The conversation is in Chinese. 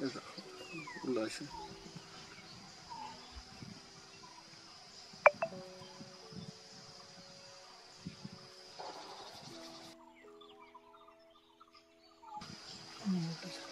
恶是老不没